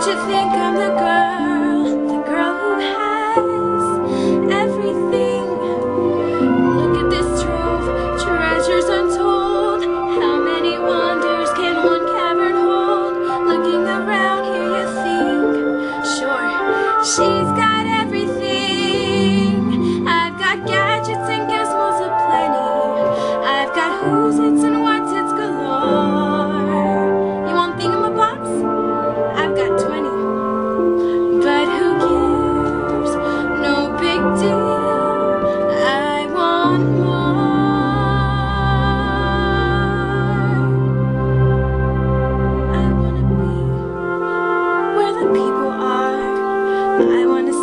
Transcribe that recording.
Don't you think I'm the girl, the girl who has everything? Look at this trove, treasures untold. How many wonders can one cavern hold? Looking around here, you think, sure, she's got I wanna